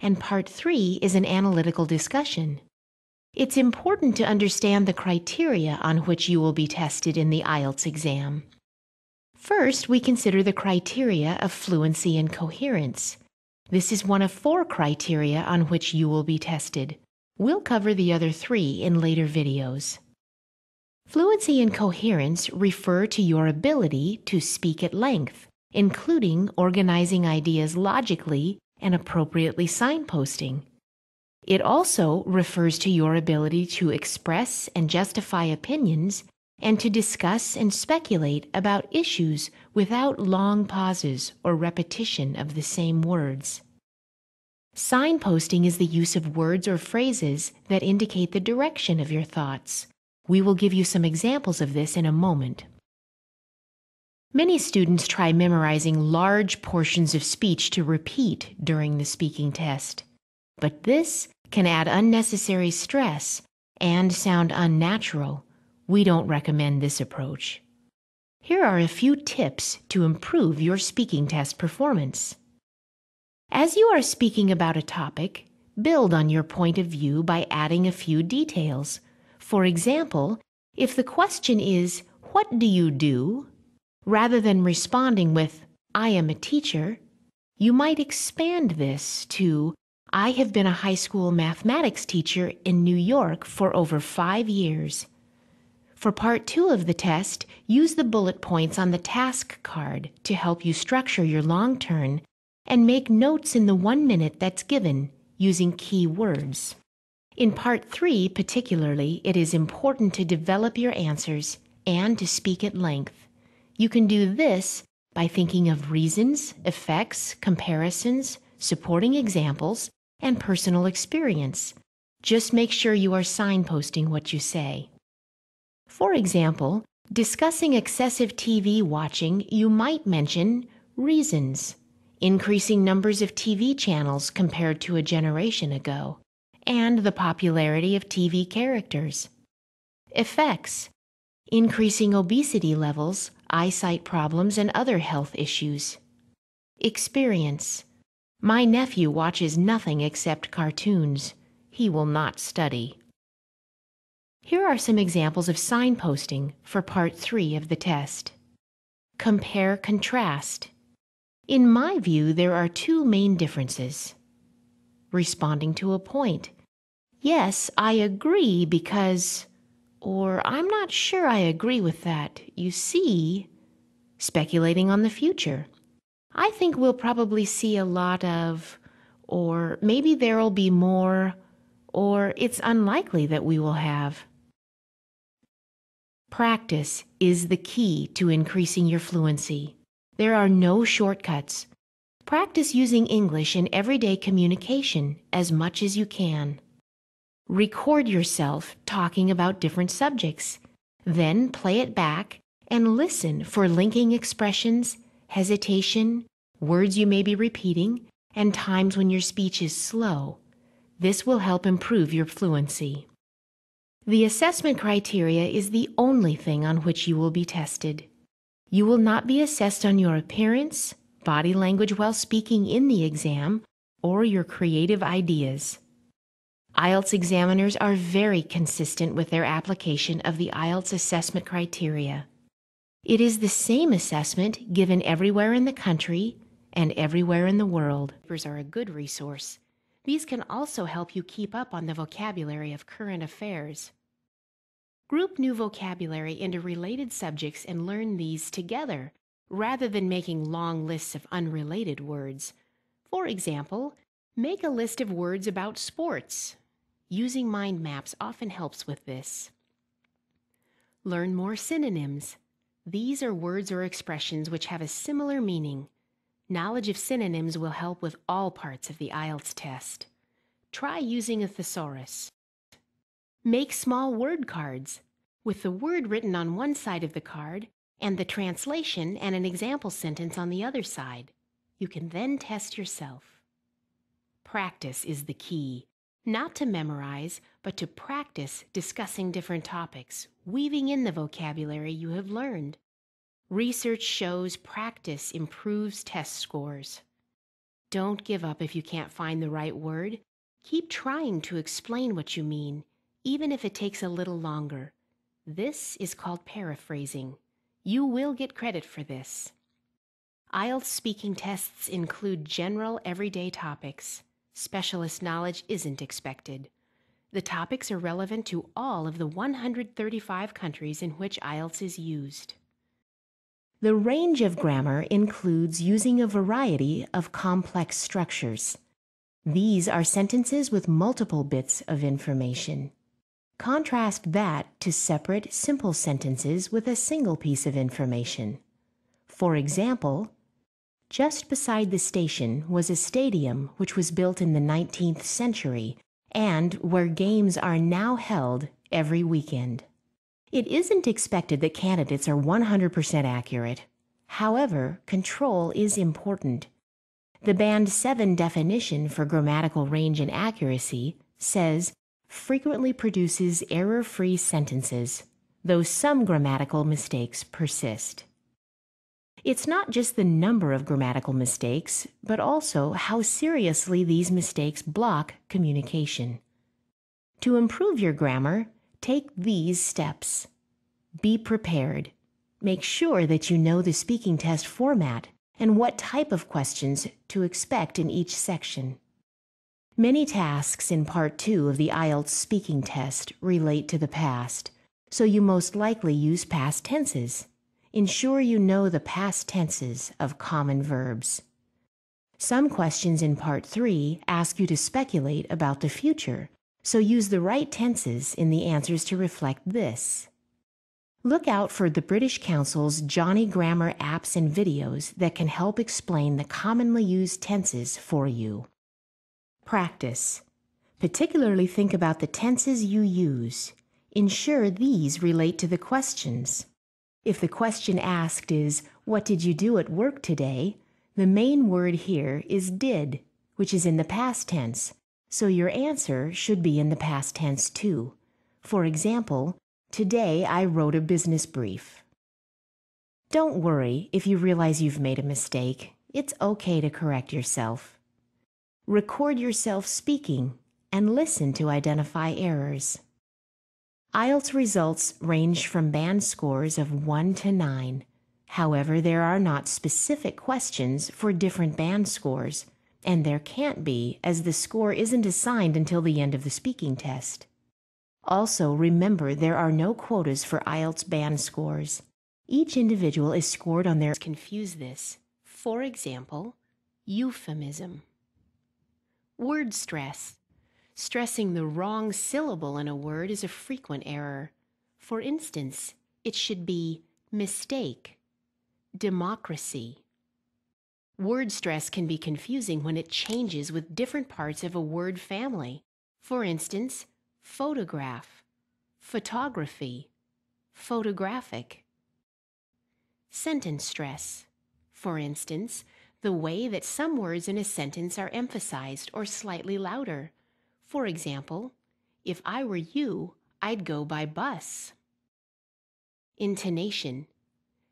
and part three is an analytical discussion. It's important to understand the criteria on which you will be tested in the IELTS exam. First, we consider the criteria of fluency and coherence. This is one of four criteria on which you will be tested. We'll cover the other three in later videos. Fluency and coherence refer to your ability to speak at length, including organizing ideas logically and appropriately signposting. It also refers to your ability to express and justify opinions and to discuss and speculate about issues without long pauses or repetition of the same words. Signposting is the use of words or phrases that indicate the direction of your thoughts. We will give you some examples of this in a moment. Many students try memorizing large portions of speech to repeat during the speaking test, but this can add unnecessary stress and sound unnatural. We don't recommend this approach. Here are a few tips to improve your speaking test performance. As you are speaking about a topic, build on your point of view by adding a few details. For example, if the question is, What do you do? Rather than responding with, I am a teacher, you might expand this to, I have been a high school mathematics teacher in New York for over five years. For part two of the test, use the bullet points on the task card to help you structure your long turn and make notes in the one minute that's given using key words. In part three, particularly, it is important to develop your answers and to speak at length. You can do this by thinking of reasons, effects, comparisons, supporting examples, and personal experience. Just make sure you are signposting what you say. For example, discussing excessive TV watching, you might mention reasons, increasing numbers of TV channels compared to a generation ago, and the popularity of TV characters. Effects, increasing obesity levels, eyesight problems, and other health issues. Experience. My nephew watches nothing except cartoons. He will not study. Here are some examples of signposting for part three of the test. Compare contrast. In my view, there are two main differences. Responding to a point. Yes, I agree because or I'm not sure I agree with that. You see, speculating on the future. I think we'll probably see a lot of, or maybe there'll be more, or it's unlikely that we will have. Practice is the key to increasing your fluency. There are no shortcuts. Practice using English in everyday communication as much as you can. Record yourself talking about different subjects. Then play it back and listen for linking expressions, hesitation, words you may be repeating, and times when your speech is slow. This will help improve your fluency. The assessment criteria is the only thing on which you will be tested. You will not be assessed on your appearance, body language while speaking in the exam, or your creative ideas. IELTS examiners are very consistent with their application of the IELTS assessment criteria. It is the same assessment given everywhere in the country and everywhere in the world. Papers are a good resource. These can also help you keep up on the vocabulary of current affairs. Group new vocabulary into related subjects and learn these together rather than making long lists of unrelated words. For example, make a list of words about sports Using mind maps often helps with this. Learn more synonyms. These are words or expressions which have a similar meaning. Knowledge of synonyms will help with all parts of the IELTS test. Try using a thesaurus. Make small word cards with the word written on one side of the card and the translation and an example sentence on the other side. You can then test yourself. Practice is the key not to memorize, but to practice discussing different topics, weaving in the vocabulary you have learned. Research shows practice improves test scores. Don't give up if you can't find the right word. Keep trying to explain what you mean, even if it takes a little longer. This is called paraphrasing. You will get credit for this. IELTS speaking tests include general everyday topics. Specialist knowledge isn't expected. The topics are relevant to all of the 135 countries in which IELTS is used. The range of grammar includes using a variety of complex structures. These are sentences with multiple bits of information. Contrast that to separate, simple sentences with a single piece of information. For example, just beside the station was a stadium which was built in the 19th century and where games are now held every weekend. It isn't expected that candidates are 100% accurate. However, control is important. The Band 7 definition for grammatical range and accuracy says frequently produces error free sentences, though some grammatical mistakes persist. It's not just the number of grammatical mistakes, but also how seriously these mistakes block communication. To improve your grammar, take these steps. Be prepared. Make sure that you know the speaking test format and what type of questions to expect in each section. Many tasks in Part 2 of the IELTS speaking test relate to the past, so you most likely use past tenses. Ensure you know the past tenses of common verbs. Some questions in Part 3 ask you to speculate about the future, so use the right tenses in the answers to reflect this. Look out for the British Council's Johnny Grammar apps and videos that can help explain the commonly used tenses for you. Practice. Particularly think about the tenses you use. Ensure these relate to the questions. If the question asked is, What did you do at work today? the main word here is did, which is in the past tense, so your answer should be in the past tense too. For example, Today I wrote a business brief. Don't worry if you realize you've made a mistake. It's okay to correct yourself. Record yourself speaking and listen to identify errors. IELTS results range from band scores of 1 to 9. However, there are not specific questions for different band scores, and there can't be as the score isn't assigned until the end of the speaking test. Also, remember there are no quotas for IELTS band scores. Each individual is scored on their confuse this. For example, euphemism. Word stress. Stressing the wrong syllable in a word is a frequent error. For instance, it should be mistake, democracy. Word stress can be confusing when it changes with different parts of a word family. For instance, photograph, photography, photographic. Sentence stress. For instance, the way that some words in a sentence are emphasized or slightly louder. For example, if I were you, I'd go by bus. Intonation.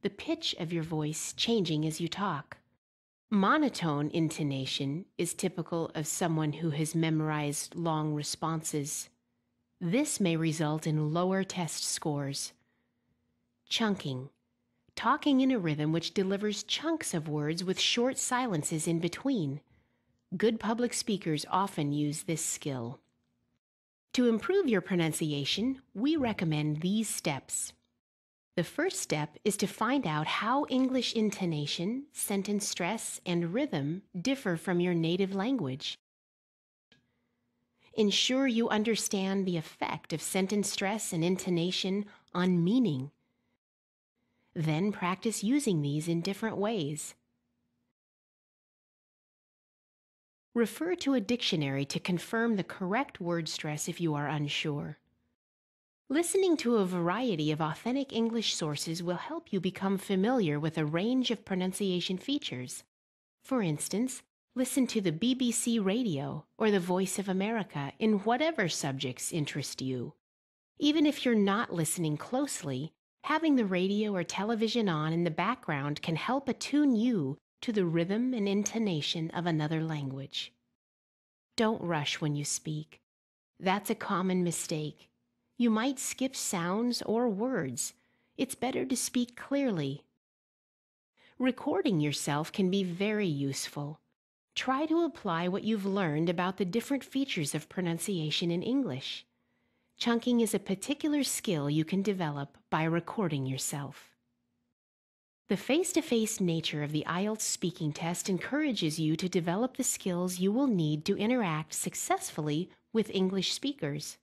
The pitch of your voice changing as you talk. Monotone intonation is typical of someone who has memorized long responses. This may result in lower test scores. Chunking. Talking in a rhythm which delivers chunks of words with short silences in between. Good public speakers often use this skill. To improve your pronunciation, we recommend these steps. The first step is to find out how English intonation, sentence stress, and rhythm differ from your native language. Ensure you understand the effect of sentence stress and intonation on meaning. Then practice using these in different ways. Refer to a dictionary to confirm the correct word stress if you are unsure. Listening to a variety of authentic English sources will help you become familiar with a range of pronunciation features. For instance, Listen to the BBC Radio or the Voice of America in whatever subjects interest you. Even if you're not listening closely, having the radio or television on in the background can help attune you to the rhythm and intonation of another language. Don't rush when you speak. That's a common mistake. You might skip sounds or words. It's better to speak clearly. Recording yourself can be very useful. Try to apply what you've learned about the different features of pronunciation in English. Chunking is a particular skill you can develop by recording yourself. The face to face nature of the IELTS speaking test encourages you to develop the skills you will need to interact successfully with English speakers.